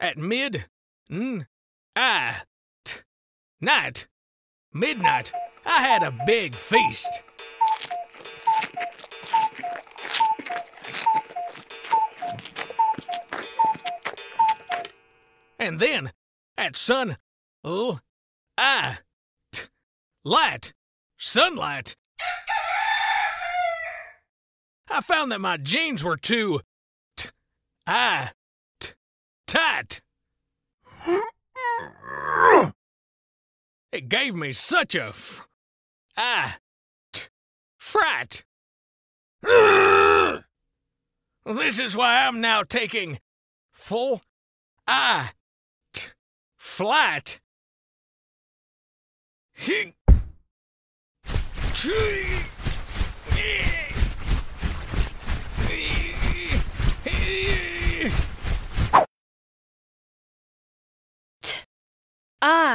at mid, n, I, t, night, midnight, I had a big feast. And then, at sun, oh, I, t, light, sunlight, I found that my jeans were too, t, I, tight. It gave me such a f, I, t. This is why I'm now taking full, I, t, flight.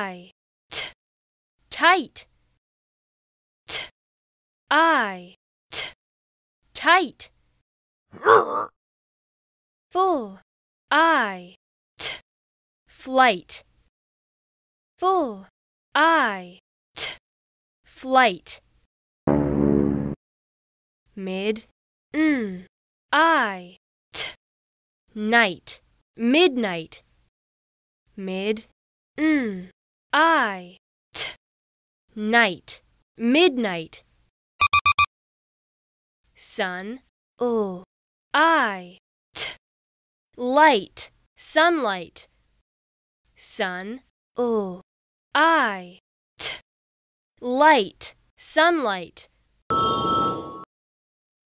I, t, tight. T, I, t, tight. Full, I, t, flight. Full, I, t, flight. Mid, n, I, t, night, midnight. Mid, n, I, t, night, midnight. Sun, o, I, t, light, sunlight. Sun, o, I, t, light, sunlight.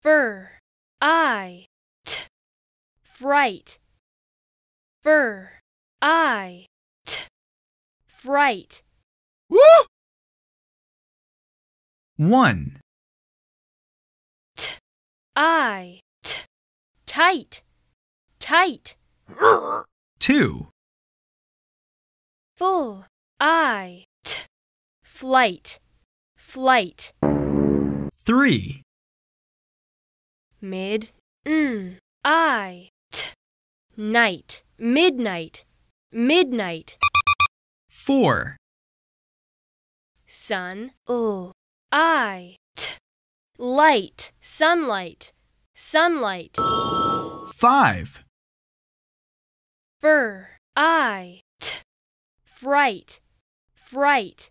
Fur, I, t, fright. Fur, I, fright. Woo! 1, I, t, tight, tight. 2, Full, I, t, flight, flight. 3, Mid, n, I, t, night, midnight, midnight. 4, Sun, o, I, t, light, sunlight, sunlight. 5, Fur, I, t, fright, fright.